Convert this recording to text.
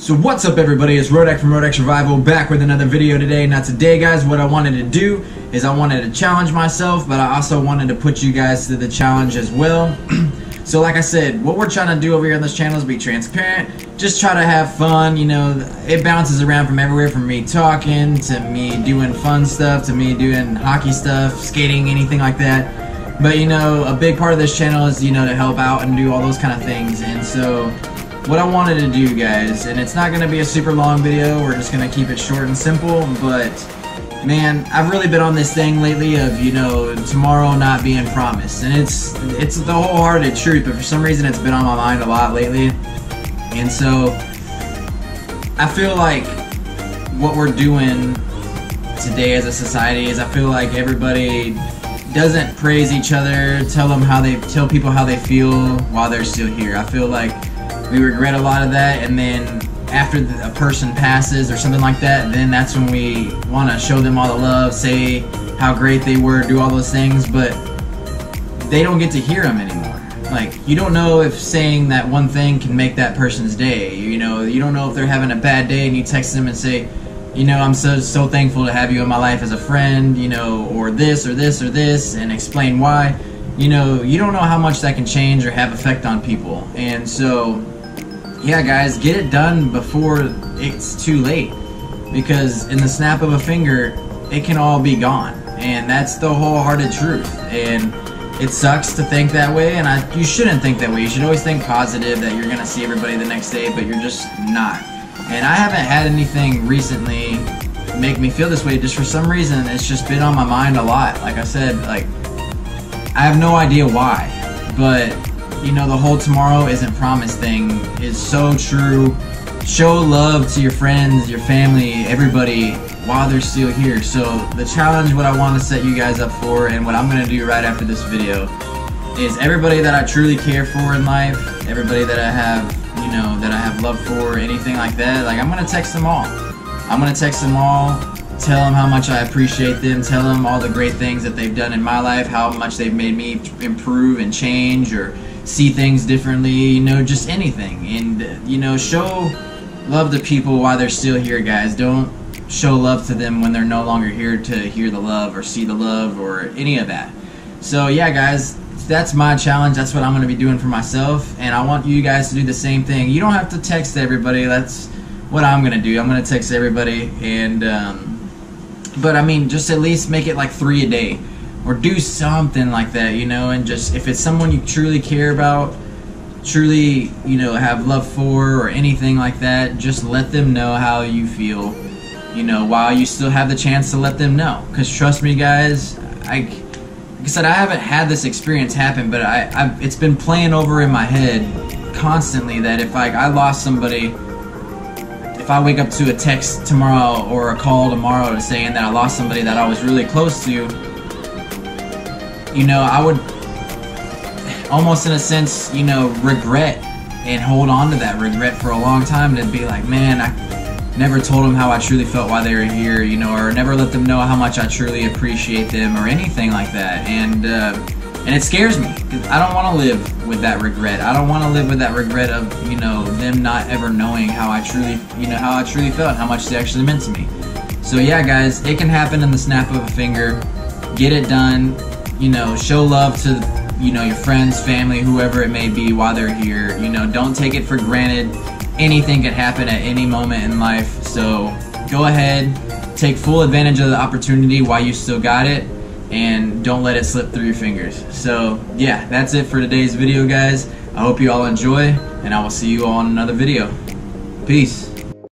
So what's up everybody, it's Rodak from Rodak's Revival back with another video today. Now today guys, what I wanted to do is I wanted to challenge myself, but I also wanted to put you guys to the challenge as well. so like I said, what we're trying to do over here on this channel is be transparent, just try to have fun, you know, it bounces around from everywhere from me talking, to me doing fun stuff, to me doing hockey stuff, skating, anything like that. But you know, a big part of this channel is, you know, to help out and do all those kind of things, and so what I wanted to do guys and it's not gonna be a super long video we're just gonna keep it short and simple but man I've really been on this thing lately of you know tomorrow not being promised and it's it's the wholehearted truth but for some reason it's been on my mind a lot lately and so I feel like what we're doing today as a society is I feel like everybody doesn't praise each other tell them how they tell people how they feel while they're still here. I feel like we regret a lot of that and then after a person passes or something like that then that's when we want to show them all the love say how great they were do all those things but they don't get to hear them anymore. Like you don't know if saying that one thing can make that person's day you know? You don't know if they're having a bad day and you text them and say you know i'm so so thankful to have you in my life as a friend you know or this or this or this and explain why. You know you don't know how much that can change or have effect on people. And so yeah, guys, get it done before it's too late. Because in the snap of a finger, it can all be gone. And that's the wholehearted truth. And it sucks to think that way, and I, you shouldn't think that way. You should always think positive that you're going to see everybody the next day, but you're just not. And I haven't had anything recently make me feel this way. Just for some reason, it's just been on my mind a lot. Like I said, like, I have no idea why. But you know, the whole tomorrow isn't promised thing is so true. Show love to your friends, your family, everybody while they're still here. So the challenge, what I want to set you guys up for and what I'm going to do right after this video is everybody that I truly care for in life, everybody that I have, you know, that I have love for, anything like that, like I'm going to text them all. I'm going to text them all, tell them how much I appreciate them, tell them all the great things that they've done in my life, how much they've made me improve and change or see things differently, you know, just anything. And, you know, show love to people while they're still here, guys. Don't show love to them when they're no longer here to hear the love or see the love or any of that. So, yeah, guys, that's my challenge. That's what I'm going to be doing for myself. And I want you guys to do the same thing. You don't have to text everybody. That's what I'm going to do. I'm going to text everybody. And, um, but I mean, just at least make it like three a day or do something like that, you know, and just if it's someone you truly care about, truly, you know, have love for or anything like that, just let them know how you feel, you know, while you still have the chance to let them know. Because trust me, guys, I, like I said, I haven't had this experience happen, but I, I've, it's been playing over in my head constantly that if like I lost somebody, if I wake up to a text tomorrow or a call tomorrow saying that I lost somebody that I was really close to, you know, I would almost in a sense, you know, regret and hold on to that regret for a long time and be like, man, I never told them how I truly felt while they were here, you know, or never let them know how much I truly appreciate them or anything like that. And uh, and it scares me I don't want to live with that regret. I don't want to live with that regret of you know them not ever knowing how I truly you know how I truly felt, and how much they actually meant to me. So yeah, guys, it can happen in the snap of a finger. Get it done you know, show love to, you know, your friends, family, whoever it may be while they're here. You know, don't take it for granted. Anything can happen at any moment in life. So go ahead, take full advantage of the opportunity while you still got it, and don't let it slip through your fingers. So, yeah, that's it for today's video, guys. I hope you all enjoy, and I will see you all in another video. Peace.